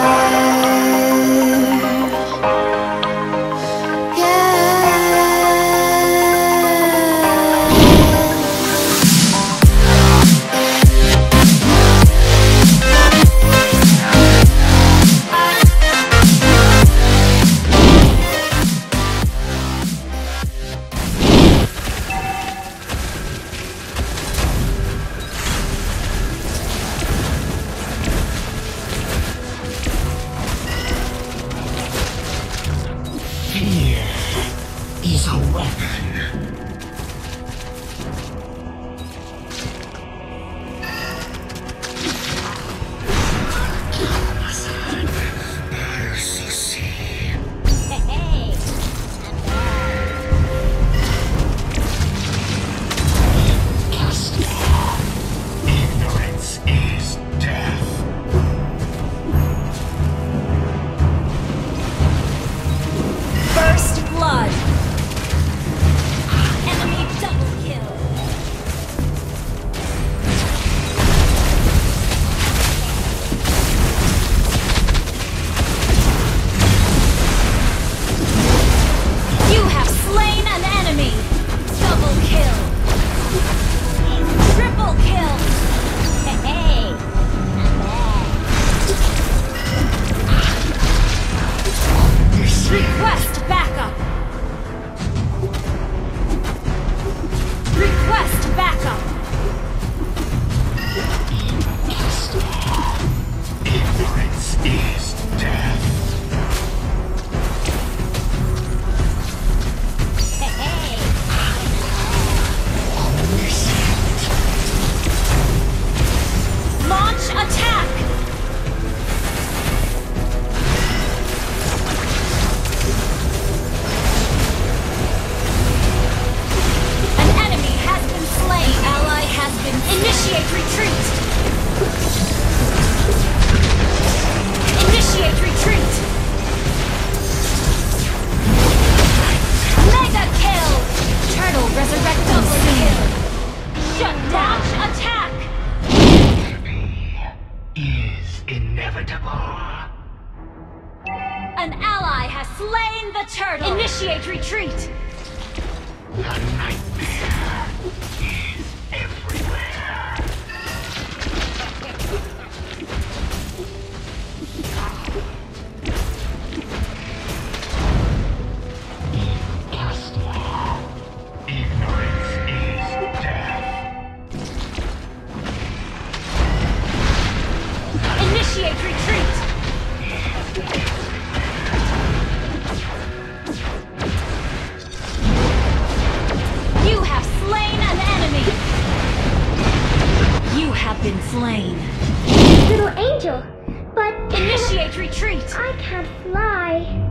passar. inevitable. An ally has slain the turtle! Initiate retreat! The nightmare been slain. Little angel, but... Initiate retreat! I can't fly.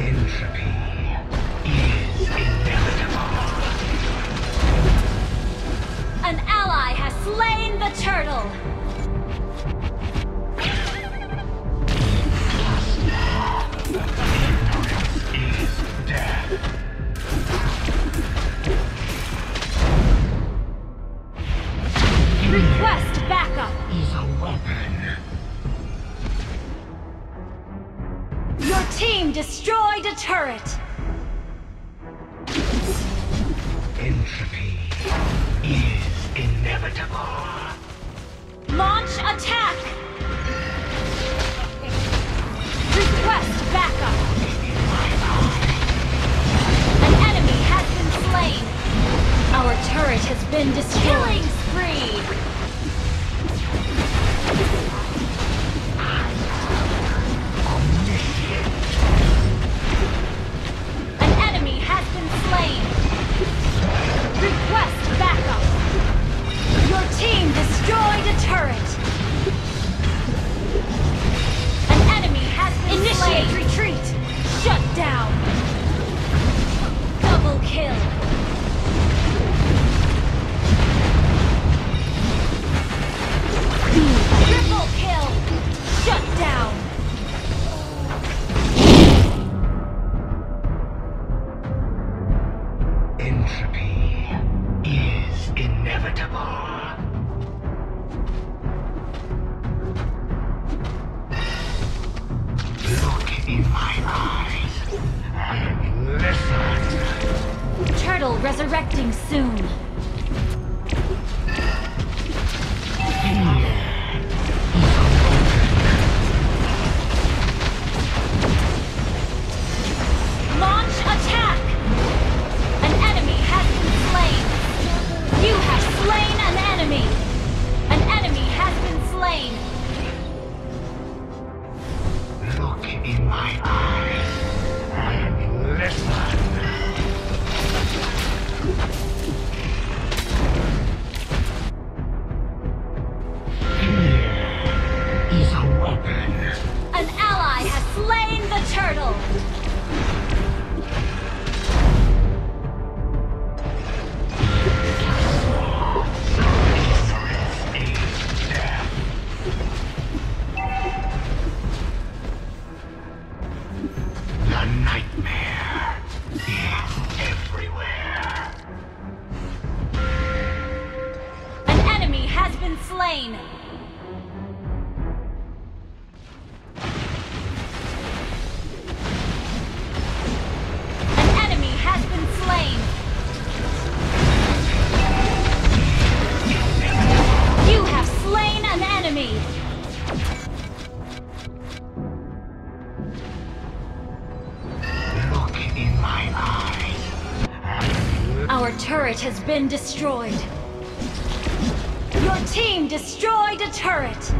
Entropy is inevitable. An ally has slain the turtle! Request backup! Is a weapon. Team destroyed a turret! Entropy is inevitable. Launch attack! Request backup! An enemy has been slain! Our turret has been destroyed! Killing Entropy is inevitable. Look in my eyes and listen. Turtle resurrecting soon. Been destroyed. Your team destroyed a turret.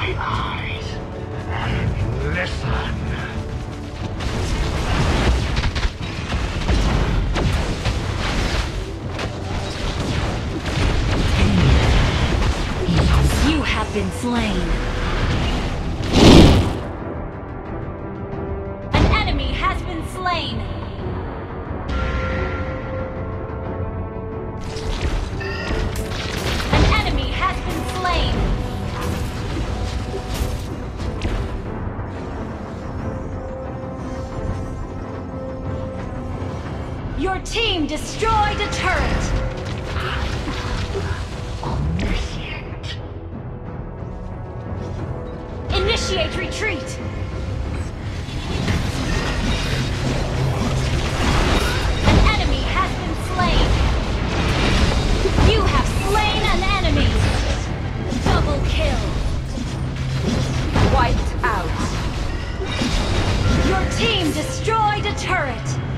You have been slain. An enemy has been slain. Initiate retreat! An enemy has been slain! You have slain an enemy! Double kill! Wiped out! Your team destroyed a turret!